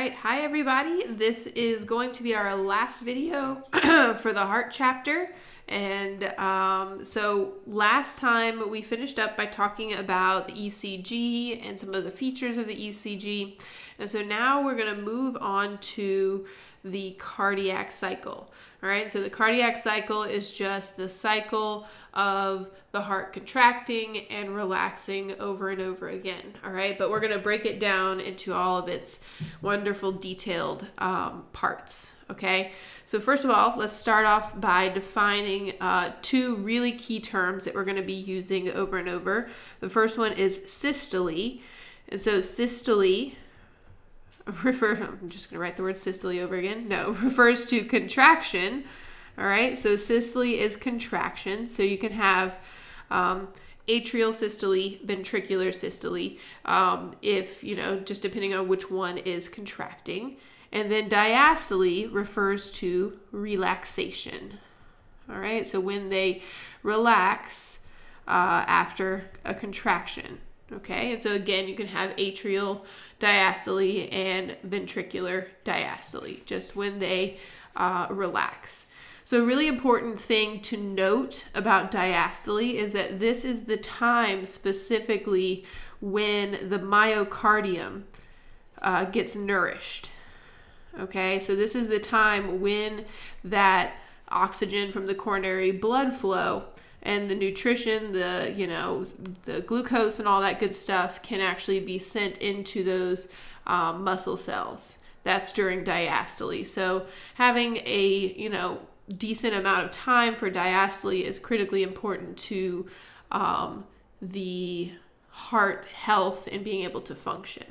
right, hi everybody. This is going to be our last video for the heart chapter. And um, so last time we finished up by talking about the ECG and some of the features of the ECG. And so now we're going to move on to the cardiac cycle. All right, so the cardiac cycle is just the cycle of the heart contracting and relaxing over and over again. All right, but we're going to break it down into all of its wonderful, detailed um, parts. Okay, so first of all, let's start off by defining uh, two really key terms that we're going to be using over and over. The first one is systole. And so, systole refer I'm just going to write the word systole over again. No, refers to contraction. All right, so systole is contraction. So you can have um, atrial systole, ventricular systole, um, if, you know, just depending on which one is contracting. And then diastole refers to relaxation. All right, so when they relax uh, after a contraction. Okay, and so again, you can have atrial diastole and ventricular diastole, just when they uh, relax. So, a really important thing to note about diastole is that this is the time specifically when the myocardium uh, gets nourished. Okay, so this is the time when that oxygen from the coronary blood flow and the nutrition, the you know the glucose and all that good stuff can actually be sent into those um, muscle cells. That's during diastole. So having a you know decent amount of time for diastole is critically important to um, the heart health and being able to function.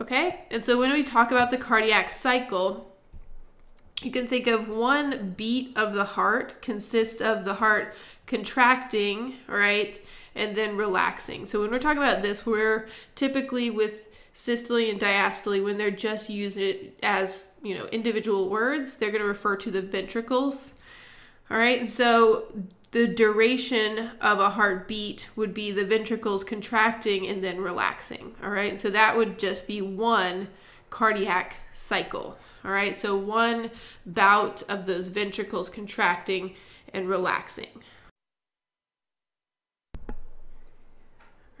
Okay, and so when we talk about the cardiac cycle, you can think of one beat of the heart consists of the heart contracting, right, and then relaxing. So when we're talking about this, we're typically with systole and diastole when they're just using it as, you know, individual words, they're going to refer to the ventricles. All right? And so the duration of a heartbeat would be the ventricles contracting and then relaxing. All right? And so that would just be one cardiac cycle. All right? So one bout of those ventricles contracting and relaxing.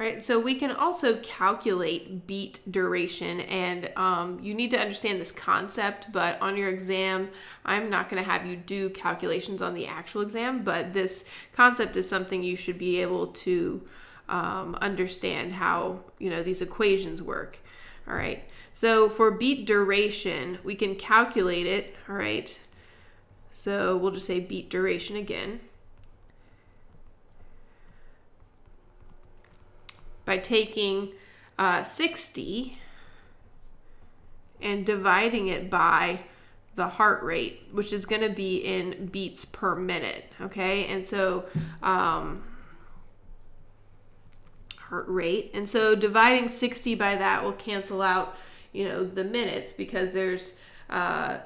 Right, so we can also calculate beat duration, and um, you need to understand this concept. But on your exam, I'm not going to have you do calculations on the actual exam, but this concept is something you should be able to um, understand how you know these equations work. All right, so for beat duration, we can calculate it. All right, so we'll just say beat duration again. By taking uh, 60 and dividing it by the heart rate, which is going to be in beats per minute. Okay, and so um, heart rate, and so dividing 60 by that will cancel out, you know, the minutes because there's, uh,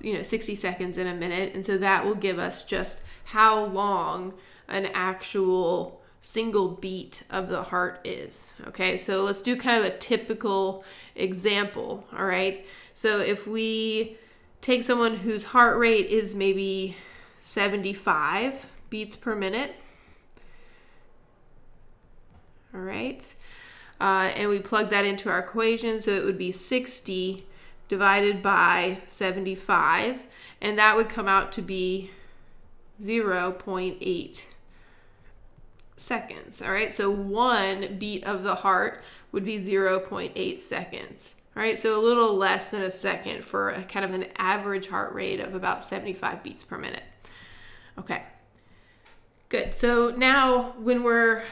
you know, 60 seconds in a minute, and so that will give us just how long an actual single beat of the heart is. Okay, so let's do kind of a typical example. All right, so if we take someone whose heart rate is maybe 75 beats per minute. All right, uh, and we plug that into our equation, so it would be 60 divided by 75, and that would come out to be 0.8 seconds. All right, so one beat of the heart would be 0.8 seconds. All right, so a little less than a second for a kind of an average heart rate of about 75 beats per minute. Okay, good. So now when we're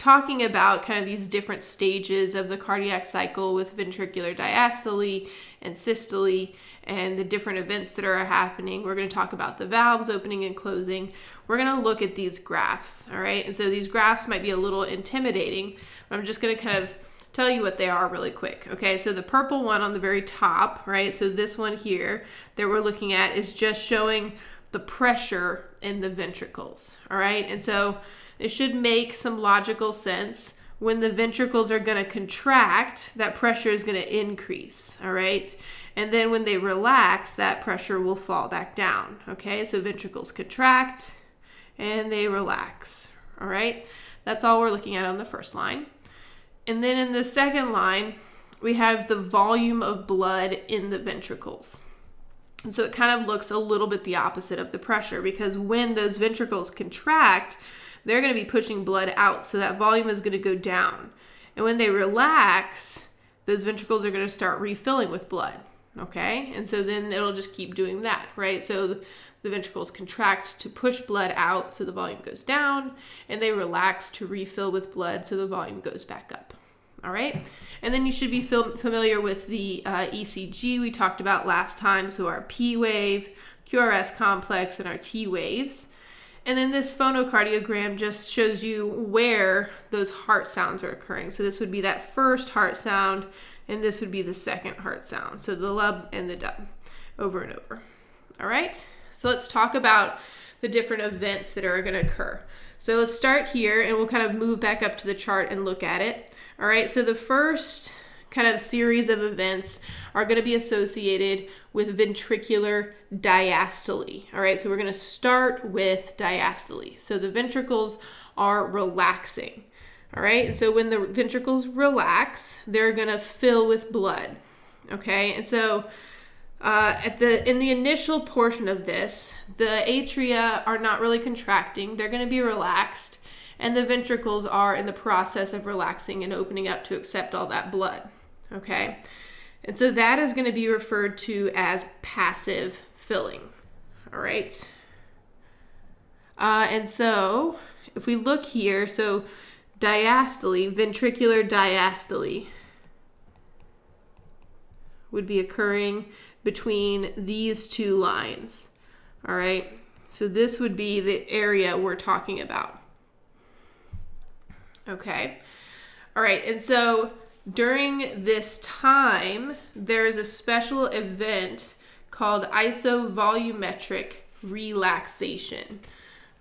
talking about kind of these different stages of the cardiac cycle with ventricular diastole and systole and the different events that are happening. We're going to talk about the valves opening and closing. We're going to look at these graphs, all right? And so these graphs might be a little intimidating, but I'm just going to kind of tell you what they are really quick. Okay, so the purple one on the very top, right? So this one here that we're looking at is just showing the pressure in the ventricles, all right? And so it should make some logical sense when the ventricles are going to contract, that pressure is going to increase, all right? And then when they relax, that pressure will fall back down, okay? So ventricles contract and they relax, all right? That's all we're looking at on the first line. And then in the second line, we have the volume of blood in the ventricles. And so it kind of looks a little bit the opposite of the pressure because when those ventricles contract, they're going to be pushing blood out. So that volume is going to go down. And when they relax, those ventricles are going to start refilling with blood. Okay. And so then it'll just keep doing that, right? So the, ventricles contract to push blood out, so the volume goes down, and they relax to refill with blood, so the volume goes back up. All right. And then you should be familiar with the uh, ECG we talked about last time. So our P wave, QRS complex, and our T waves. And then this phonocardiogram just shows you where those heart sounds are occurring. So this would be that first heart sound, and this would be the second heart sound. So the lub and the dub over and over. All right, so let's talk about the different events that are going to occur. So let's start here and we'll kind of move back up to the chart and look at it. All right, so the first kind of series of events are going to be associated with ventricular diastole. All right, so we're going to start with diastole. So the ventricles are relaxing. All right, and so when the ventricles relax, they're going to fill with blood. Okay, and so uh, at the in the initial portion of this, the atria are not really contracting; they're going to be relaxed and the ventricles are in the process of relaxing and opening up to accept all that blood. Okay, and so that is going to be referred to as passive filling. All right, uh, and so if we look here, so diastole, ventricular diastole, would be occurring between these two lines. All right, so this would be the area we're talking about. Okay. All right. And so during this time, there's a special event called isovolumetric relaxation.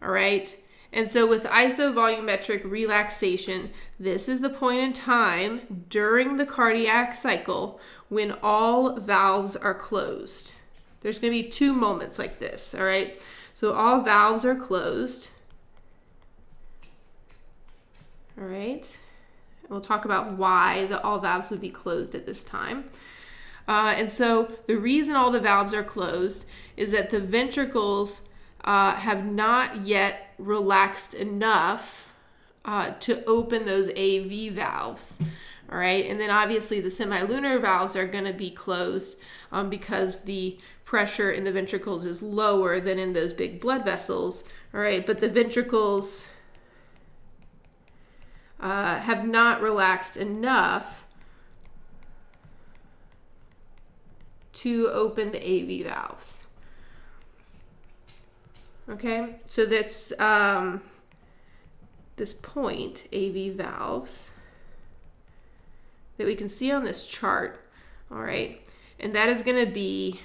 All right. And so with isovolumetric relaxation, this is the point in time during the cardiac cycle when all valves are closed. There's going to be two moments like this, all right? So all valves are closed. All right. We'll talk about why the, all valves would be closed at this time. Uh, and so the reason all the valves are closed is that the ventricles uh, have not yet relaxed enough uh, to open those AV valves. All right, and then obviously the semilunar valves are going to be closed um, because the pressure in the ventricles is lower than in those big blood vessels. All right, but the ventricles uh, have not relaxed enough to open the AV valves. Okay, so that's um, this point, AV valves, that we can see on this chart. All right, and that is to be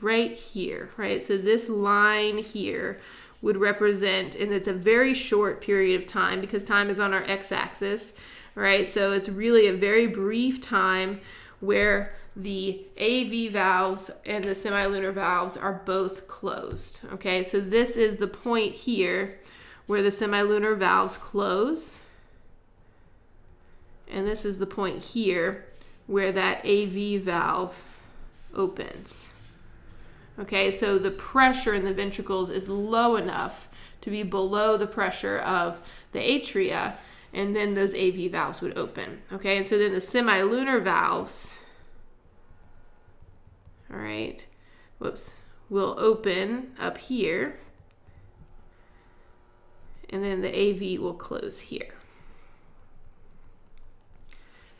right here, right? So this line here would represent, and it's a very short period of time because time is on our x axis, right? So it's really a very brief time where the AV valves and the semilunar valves are both closed. Okay, so this is the point here where the semilunar valves close. And this is the point here where that AV valve opens. Okay, so the pressure in the ventricles is low enough to be below the pressure of the atria, and then those AV valves would open. Okay, and so then the semilunar valves, all right, whoops, will open up here, and then the AV will close here.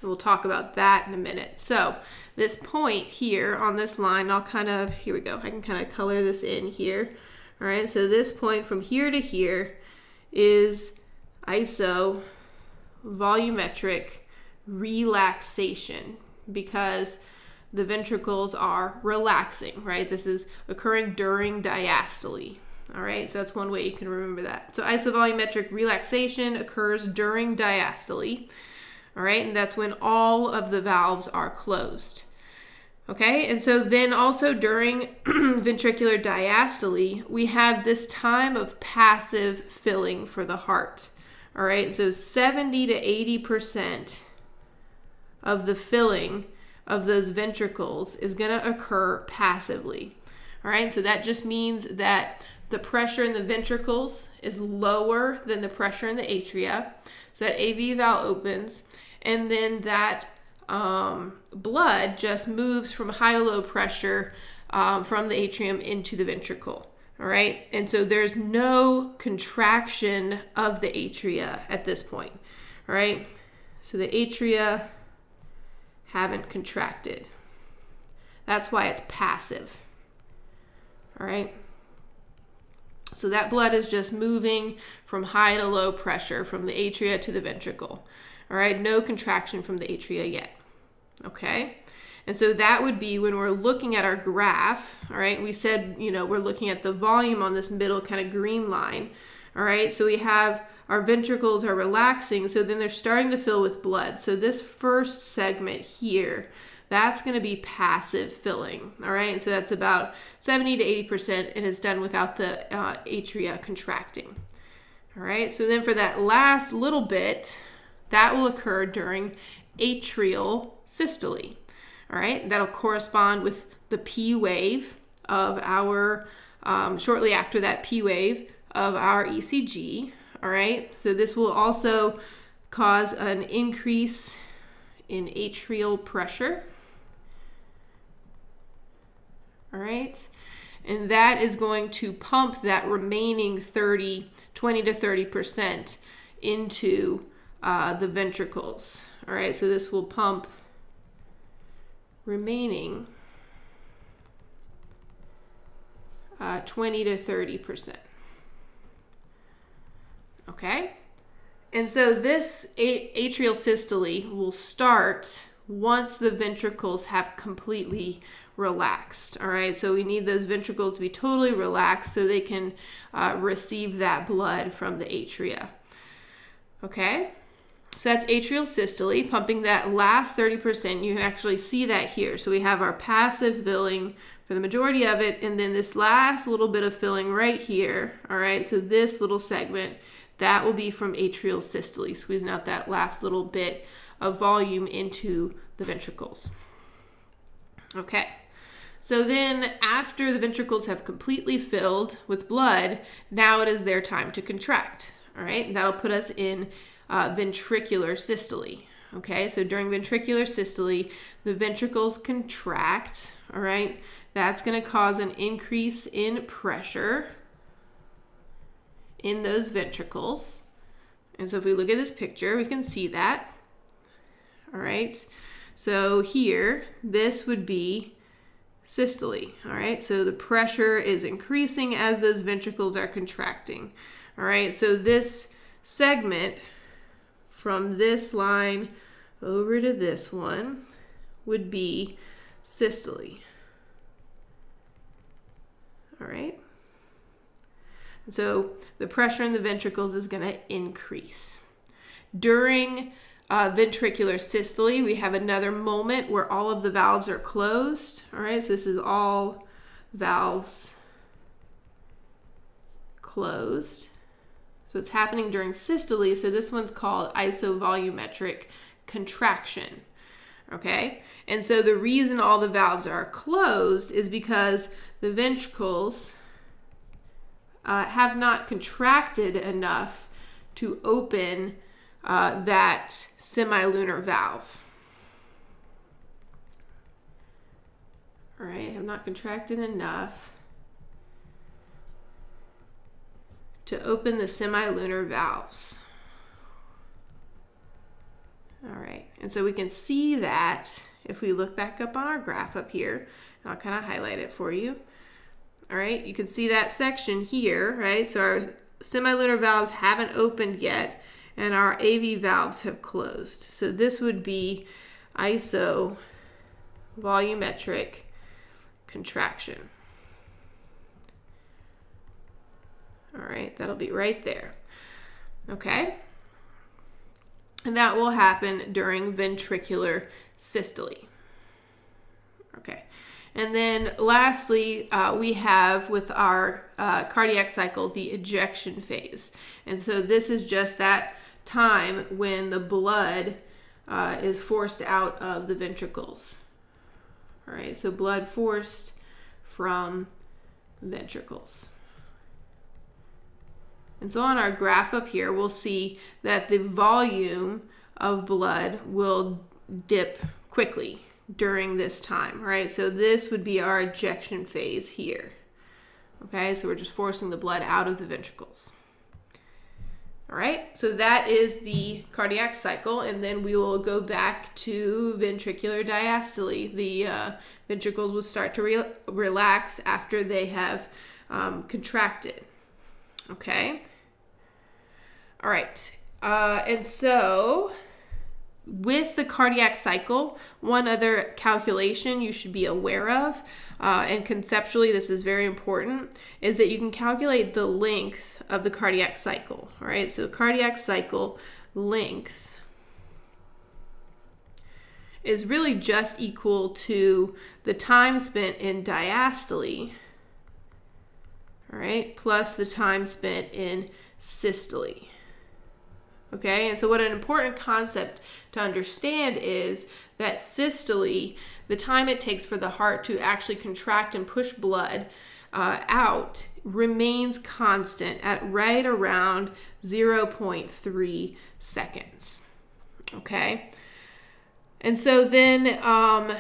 And we'll talk about that in a minute. So this point here on this line, I'll kind of, here we go, I can kind of color this in here. All right, so this point from here to here is iso volumetric relaxation because the ventricles are relaxing, right? This is occurring during diastole. All right, so that's one way you can remember that. So isovolumetric relaxation occurs during diastole. All right, and that's when all of the valves are closed. Okay, and so then also during ventricular diastole, we have this time of passive filling for the heart. All right, so 70 to 80% of the filling of those ventricles is going to occur passively. All right, so that just means that the pressure in the ventricles is lower than the pressure in the atria. So that AV valve opens, and then that um, blood just moves from high to low pressure um, from the atrium into the ventricle. All right, and so there's no contraction of the atria at this point. All right, so the atria haven't contracted. That's why it's passive. All right. So that blood is just moving from high to low pressure from the atria to the ventricle. All right, no contraction from the atria yet. Okay. And so that would be when we're looking at our graph, all right, we said, you know, we're looking at the volume on this middle kind of green line. All right, so we have our ventricles are relaxing, so then they're starting to fill with blood. So this first segment here, that's going to be passive filling. All right, and so that's about 70 to 80%, and it's done without the uh, atria contracting. All right, so then for that last little bit, that will occur during atrial systole. All right, that'll correspond with the P wave of our, um, shortly after that P wave of our ECG. All right, so this will also cause an increase in atrial pressure. All right, and that is going to pump that remaining 30, 20 to 30% into uh, the ventricles. All right, so this will pump remaining uh, 20 to 30%. Okay? And so this atrial systole will start once the ventricles have completely relaxed. All right, so we need those ventricles to be totally relaxed so they can uh, receive that blood from the atria. Okay? So that's atrial systole, pumping that last 30%. You can actually see that here. So we have our passive filling for the majority of it, and then this last little bit of filling right here. All right, so this little segment, that will be from atrial systole, squeezing out that last little bit of volume into the ventricles. Okay. So then, after the ventricles have completely filled with blood, now it is their time to contract. All right, that'll put us in uh, ventricular systole. Okay, so during ventricular systole, the ventricles contract. All right, that's going to cause an increase in pressure in those ventricles. And so if we look at this picture, we can see that. All right, so here, this would be systole. All right, so the pressure is increasing as those ventricles are contracting. All right, so this segment from this line over to this one would be systole. All right. So the pressure in the ventricles is going to increase. During uh, ventricular systole, we have another moment where all of the valves are closed. All right, so this is all valves closed. So it's happening during systole. So this one's called isovolumetric contraction. Okay? And so the reason all the valves are closed is because the ventricles uh, have not contracted enough to open uh, that semilunar valve. All right, have not contracted enough to open the semilunar valves. All right, and so we can see that if we look back up on our graph up here, and I'll kind of highlight it for you. All right, you can see that section here, right? So our semilunar valves haven't opened yet, and our AV valves have closed. So this would be iso volumetric contraction. All right, that'll be right there. Okay? And that will happen during ventricular systole. Okay. And then lastly, uh, we have with our uh, cardiac cycle the ejection phase. And so this is just that time when the blood uh, is forced out of the ventricles. All right, so blood forced from ventricles. And so on our graph up here, we'll see that the volume of blood will dip quickly during this time, right? So this would be our ejection phase here. Okay, so we're just forcing the blood out of the ventricles. All right, so that is the cardiac cycle, and then we will go back to ventricular diastole. The uh, ventricles will start to re relax after they have um, contracted. Okay. All right, uh, and so with the cardiac cycle, one other calculation you should be aware of, uh, and conceptually this is very important, is that you can calculate the length of the cardiac cycle. All right, so cardiac cycle length is really just equal to the time spent in diastole, all right, plus the time spent in systole. Okay, and so what an important concept to understand is that systole, the time it takes for the heart to actually contract and push blood uh, out, remains constant at right around 0.3 seconds. Okay, and so then um,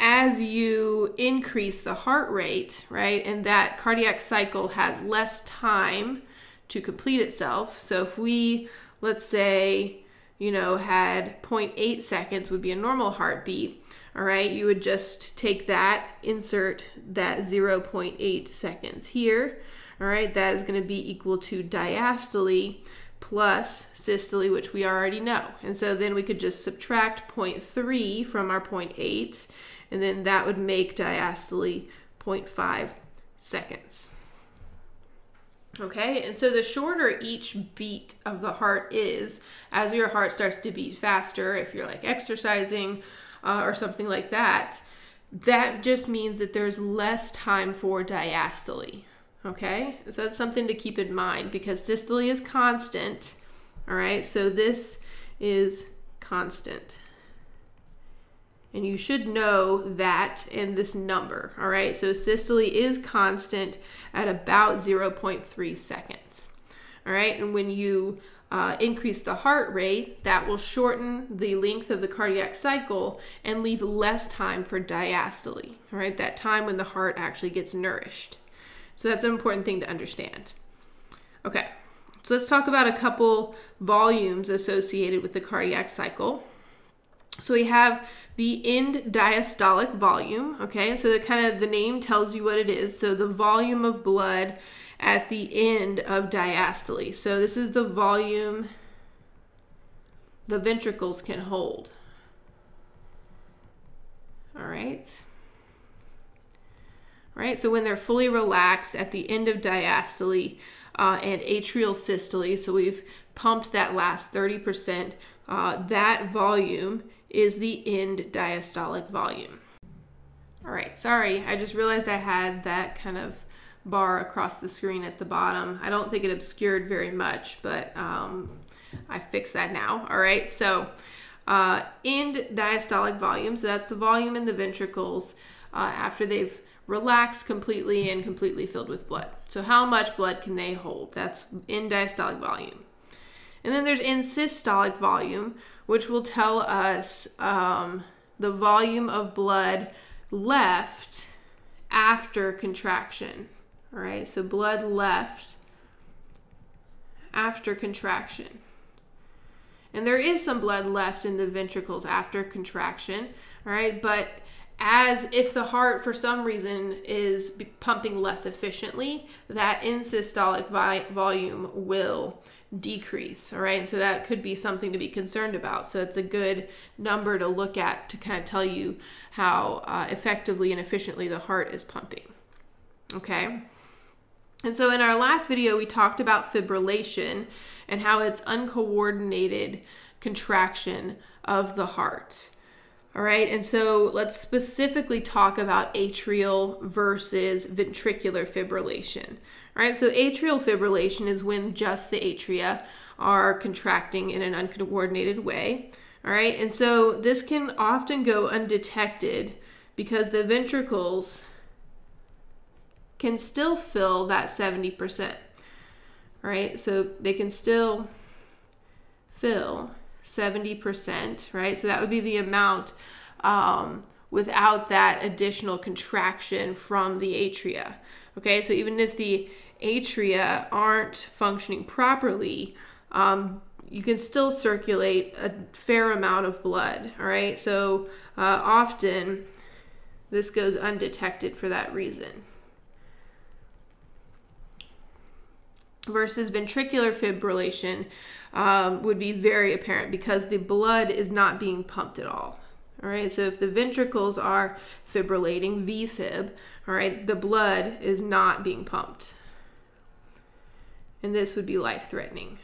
as you increase the heart rate, right, and that cardiac cycle has less time to complete itself. So if we let's say, you know, had 0.8 seconds would be a normal heartbeat, all right, you would just take that, insert that 0.8 seconds here, all right, that is going to be equal to diastole plus systole, which we already know. And so then we could just subtract 0.3 from our 0.8, and then that would make diastole 0.5 seconds. Okay, and so the shorter each beat of the heart is, as your heart starts to beat faster, if you're like exercising uh, or something like that, that just means that there's less time for diastole. Okay, so that's something to keep in mind because systole is constant. All right, so this is constant. And you should know that in this number, all right? So systole is constant at about 0.3 seconds, all right? And when you uh, increase the heart rate, that will shorten the length of the cardiac cycle and leave less time for diastole, all right? That time when the heart actually gets nourished. So that's an important thing to understand. Okay, so let's talk about a couple volumes associated with the cardiac cycle. So we have the end diastolic volume, okay? So the kind of the name tells you what it is. So the volume of blood at the end of diastole. So this is the volume the ventricles can hold. All right. Right, so when they're fully relaxed at the end of diastole uh, and atrial systole, so we've pumped that last 30%, uh, that volume is the end diastolic volume. All right, sorry, I just realized I had that kind of bar across the screen at the bottom. I don't think it obscured very much, but um, I fixed that now. All right, so uh, end diastolic volume, so that's the volume in the ventricles uh, after they've relaxed completely and completely filled with blood. So how much blood can they hold? That's end diastolic volume. And then there's end systolic volume, which will tell us um, the volume of blood left after contraction. All right, so blood left after contraction. And there is some blood left in the ventricles after contraction, all right, but as if the heart for some reason is pumping less efficiently, that end systolic volume will decrease. All right. So that could be something to be concerned about. So it's a good number to look at to kind of tell you how uh, effectively and efficiently the heart is pumping. Okay. And so in our last video, we talked about fibrillation and how it's uncoordinated contraction of the heart. All right, and so let's specifically talk about atrial versus ventricular fibrillation. All right, so atrial fibrillation is when just the atria are contracting in an uncoordinated way. All right, and so this can often go undetected because the ventricles can still fill that 70%. All right, So they can still fill 70%, right? So that would be the amount um, without that additional contraction from the atria. Okay, so even if the atria aren't functioning properly, um, you can still circulate a fair amount of blood. All right, so uh, often this goes undetected for that reason. versus ventricular fibrillation um, would be very apparent because the blood is not being pumped at all. All right, so if the ventricles are fibrillating, VFib, all right, the blood is not being pumped. And this would be life threatening.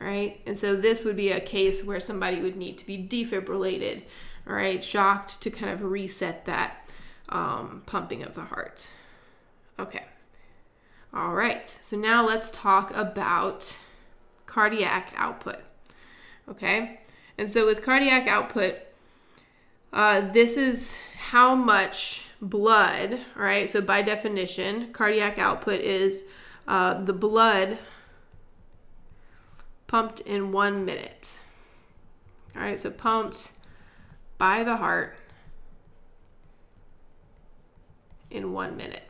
All right, and so this would be a case where somebody would need to be defibrillated, all right, shocked to kind of reset that um, pumping of the heart. Okay. All right, so now let's talk about cardiac output. Okay, and so with cardiac output, uh, this is how much blood, right, so by definition, cardiac output is uh, the blood pumped in one minute. All right, so pumped by the heart in one minute.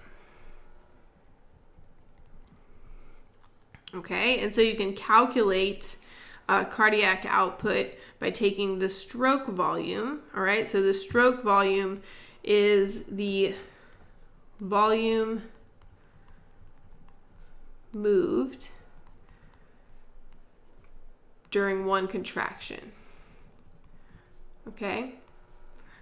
Okay, and so you can calculate uh, cardiac output by taking the stroke volume. All right, so the stroke volume is the volume moved during one contraction. Okay,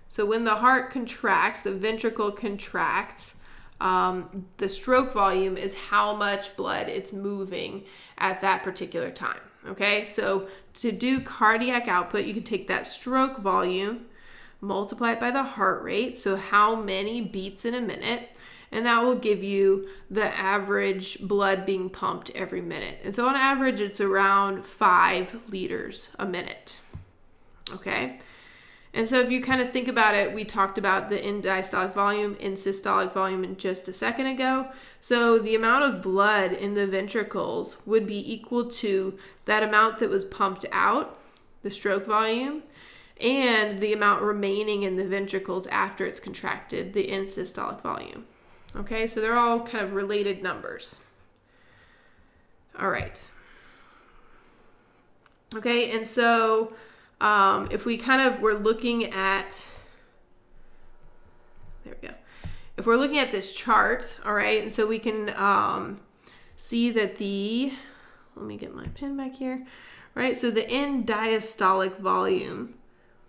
so when the heart contracts, the ventricle contracts, um, the stroke volume is how much blood it's moving at that particular time. Okay, so to do cardiac output, you can take that stroke volume, multiply it by the heart rate, so how many beats in a minute, and that will give you the average blood being pumped every minute. And so on average, it's around five liters a minute. Okay. And so if you kind of think about it, we talked about the end diastolic volume and systolic volume just a second ago. So the amount of blood in the ventricles would be equal to that amount that was pumped out, the stroke volume, and the amount remaining in the ventricles after it's contracted, the end systolic volume. Okay, so they're all kind of related numbers. All right. Okay, and so um, if we kind of were looking at, there we go. If we're looking at this chart, all right, and so we can um, see that the, let me get my pen back here, right? So the end diastolic volume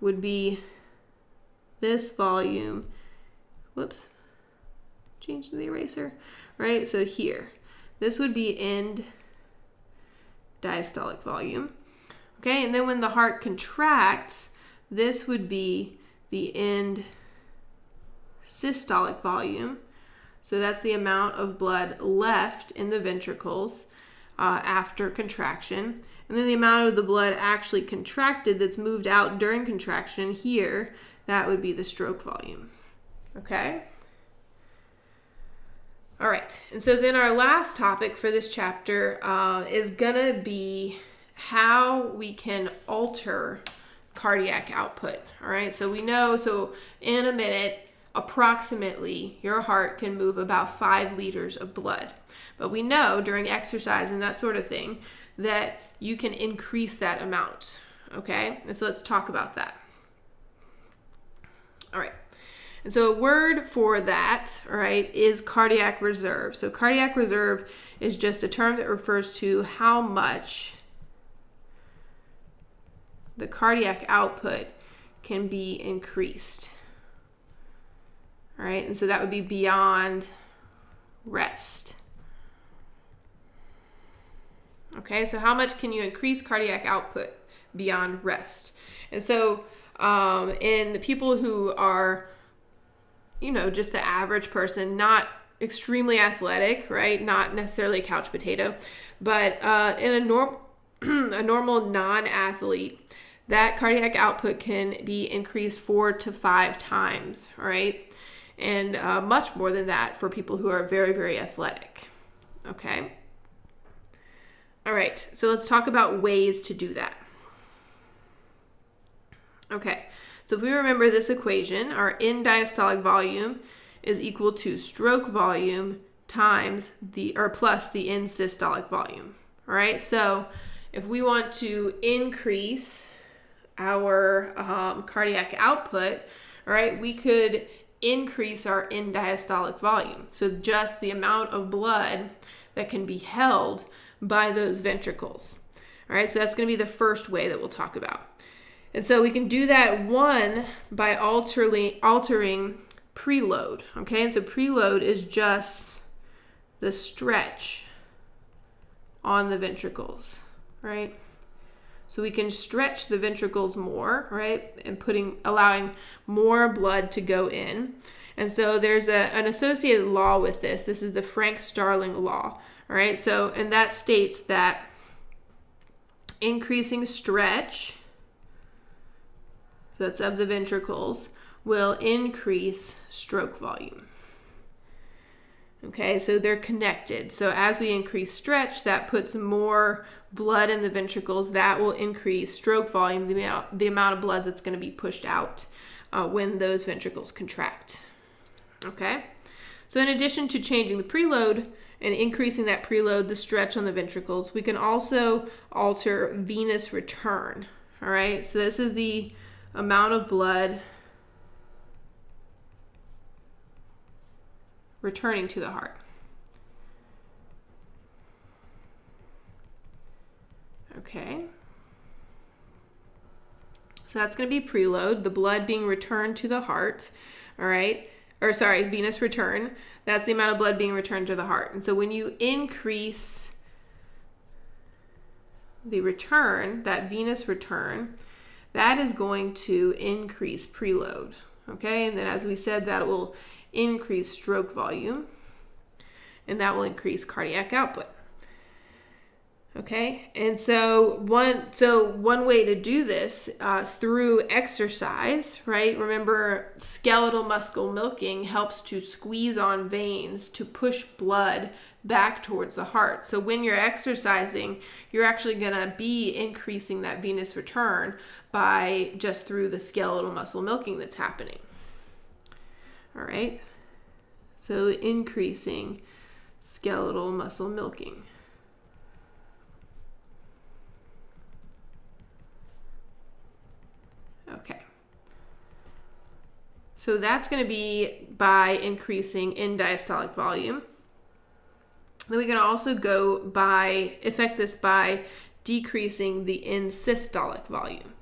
would be this volume, whoops, change the eraser, right? So here, this would be end diastolic volume. Okay, and then when the heart contracts, this would be the end systolic volume. So that's the amount of blood left in the ventricles uh, after contraction. And then the amount of the blood actually contracted that's moved out during contraction here, that would be the stroke volume. Okay? All right, and so then our last topic for this chapter uh, is gonna be how we can alter cardiac output. All right, so we know, so in a minute, approximately your heart can move about five liters of blood. But we know during exercise and that sort of thing that you can increase that amount. Okay, and so let's talk about that. All right. And so a word for that, all right, is cardiac reserve. So cardiac reserve is just a term that refers to how much the cardiac output can be increased. All right, and so that would be beyond rest. Okay, so how much can you increase cardiac output beyond rest? And so, um, in the people who are, you know, just the average person, not extremely athletic, right? Not necessarily a couch potato, but uh, in a norm, a normal non-athlete, that cardiac output can be increased four to five times, right? And uh, much more than that for people who are very, very athletic. Okay. All right, so let's talk about ways to do that. Okay, so if we remember this equation, our end diastolic volume is equal to stroke volume times the, or plus the end systolic volume. All right, so if we want to increase our um, cardiac output, all right, we could increase our end diastolic volume. So just the amount of blood that can be held by those ventricles. All right, so that's going to be the first way that we'll talk about. And so we can do that one by altering, altering preload. Okay, and so preload is just the stretch on the ventricles, right? So we can stretch the ventricles more, right? And putting allowing more blood to go in. And so there's a, an associated law with this. This is the Frank-Starling law. All right, so and that states that increasing stretch, so that's of the ventricles, will increase stroke volume. Okay, so they're connected. So as we increase stretch, that puts more blood in the ventricles. That will increase stroke volume, the amount, the amount of blood that's going to be pushed out uh, when those ventricles contract. Okay, so in addition to changing the preload, and increasing that preload, the stretch on the ventricles. We can also alter venous return. All right, so this is the amount of blood returning to the heart. Okay. So that's going to be preload, the blood being returned to the heart. All right. Or sorry, venous return. That's the amount of blood being returned to the heart. And so when you increase the return, that venous return, that is going to increase preload. Okay, and then as we said, that will increase stroke volume and that will increase cardiac output. Okay, and so one so one way to do this uh, through exercise, right? Remember, skeletal muscle milking helps to squeeze on veins to push blood back towards the heart. So when you're exercising, you're actually going to be increasing that venous return by just through the skeletal muscle milking that's happening. All right, so increasing skeletal muscle milking. Okay. So that's going to be by increasing end diastolic volume. Then we can also go by, affect this by decreasing the end systolic volume.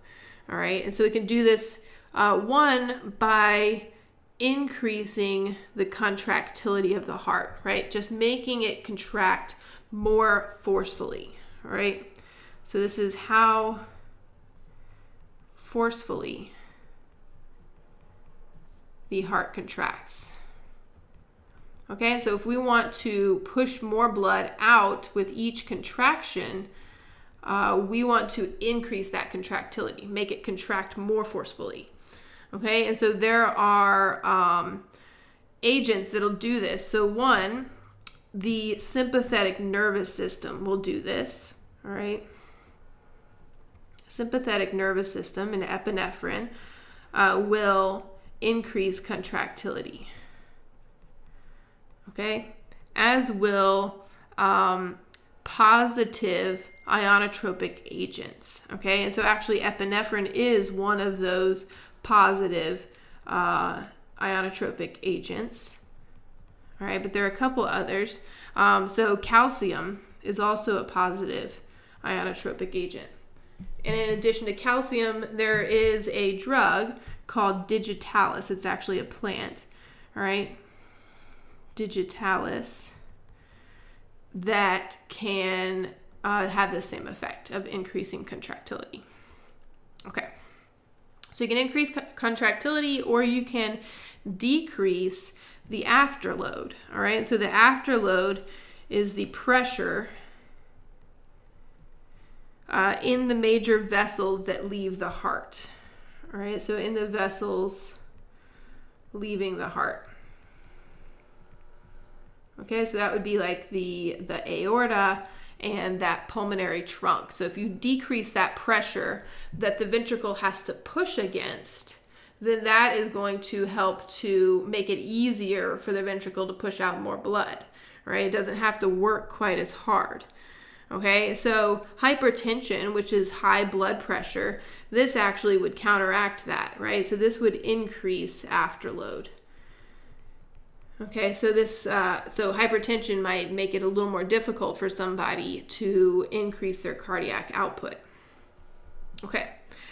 All right, and so we can do this uh, one by increasing the contractility of the heart, right? Just making it contract more forcefully, right? So this is how forcefully, the heart contracts. Okay, so if we want to push more blood out with each contraction, uh, we want to increase that contractility, make it contract more forcefully. Okay, and so there are um, agents that'll do this. So, one, the sympathetic nervous system will do this. All right sympathetic nervous system and epinephrine uh, will increase contractility. Okay, as will um, positive ionotropic agents. Okay, and so actually, epinephrine is one of those positive uh, ionotropic agents. All right, but there are a couple others. Um, so, calcium is also a positive ionotropic agent. And in addition to calcium, there is a drug called digitalis. It's actually a plant. All right. Digitalis. that can uh, have the same effect of increasing contractility. Okay. So you can increase co- contractility or you can decrease the afterload. All right. So the afterload is the pressure uh, in the major vessels that leave the heart. All right. So in the vessels leaving the heart. Okay, so that would be like the the aorta and that pulmonary trunk. So if you decrease that pressure that the ventricle has to push against, then that is going to help to make it easier for the ventricle to push out more blood, right? It doesn't have to work quite as hard. Okay, so hypertension, which is high blood pressure, this actually would counteract that, right? So this would increase afterload. Okay, so this uh, so hypertension might make it a little more difficult for somebody to increase their cardiac output. Okay,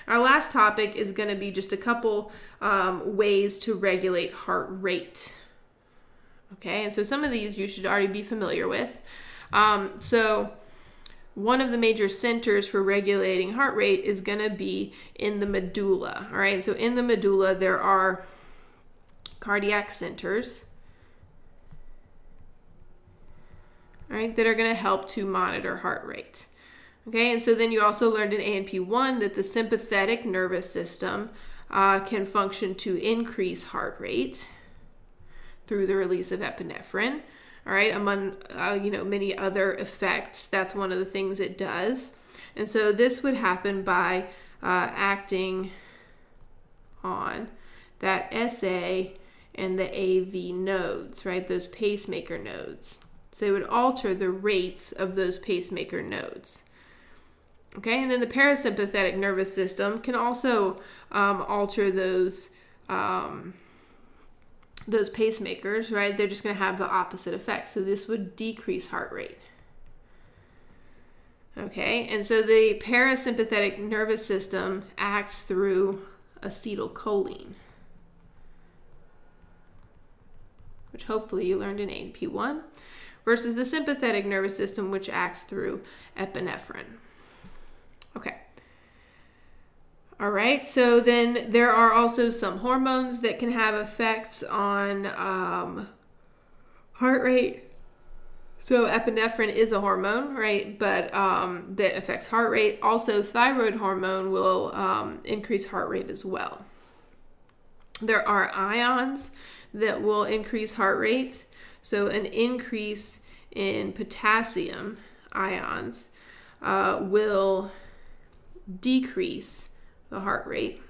our last topic is going to be just a couple um, ways to regulate heart rate. Okay, and so some of these you should already be familiar with. Um, so one of the major centers for regulating heart rate is going to be in the medulla. All right, so in the medulla there are cardiac centers right, that are going to help to monitor heart rate. Okay, and so then you also learned in A&P 1 that the sympathetic nervous system uh, can function to increase heart rate through the release of epinephrine. All right, among uh, you know many other effects, that's one of the things it does. And so this would happen by uh, acting on that SA and the AV nodes, right? Those pacemaker nodes. So they would alter the rates of those pacemaker nodes. Okay, and then the parasympathetic nervous system can also um, alter those um, those pacemakers, right? They're just going to have the opposite effect. So this would decrease heart rate. Okay, and so the parasympathetic nervous system acts through acetylcholine, which hopefully you learned in A&P 1 versus the sympathetic nervous system, which acts through epinephrine. Okay. All right, so then there are also some hormones that can have effects on um, heart rate. So epinephrine is a hormone, right? But um, that affects heart rate. Also, thyroid hormone will um, increase heart rate as well. There are ions that will increase heart rate. So, an increase in potassium ions uh, will decrease the heart rate.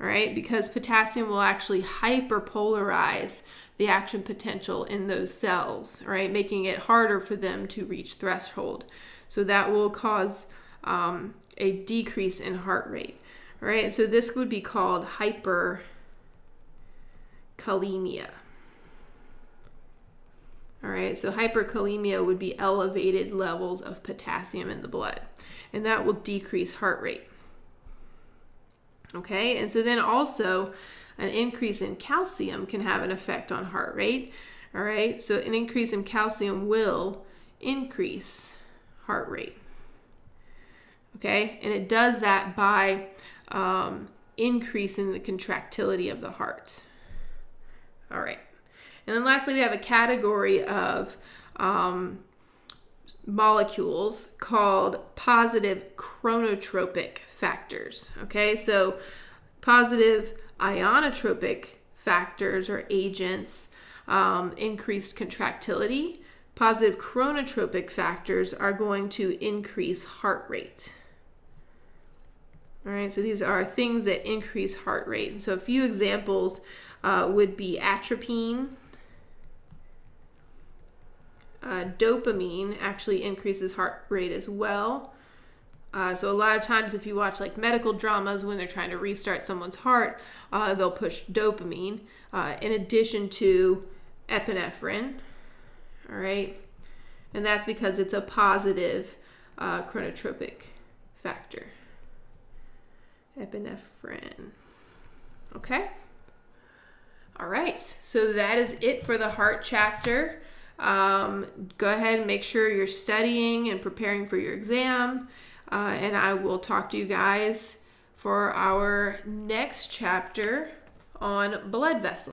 All right, because potassium will actually hyperpolarize the action potential in those cells, right, making it harder for them to reach threshold. So that will cause um, a decrease in heart rate. All right, so this would be called hyperkalemia. All right, so hyperkalemia would be elevated levels of potassium in the blood, and that will decrease heart rate. Okay, and so then also an increase in calcium can have an effect on heart rate. All right, so an increase in calcium will increase heart rate. Okay, and it does that by um, increasing the contractility of the heart. All right. And then lastly, we have a category of um, molecules called positive chronotropic factors. Okay, so positive ionotropic factors or agents um, increased contractility. Positive chronotropic factors are going to increase heart rate. All right, so these are things that increase heart rate. So a few examples uh, would be atropine, uh, dopamine actually increases heart rate as well. Uh, so a lot of times, if you watch like medical dramas when they're trying to restart someone's heart, uh, they'll push dopamine uh, in addition to epinephrine. All right, and that's because it's a positive uh, chronotropic factor. Epinephrine. Okay. All right, so that is it for the heart chapter. Um, go ahead and make sure you're studying and preparing for your exam. Uh, and I will talk to you guys for our next chapter on blood vessels.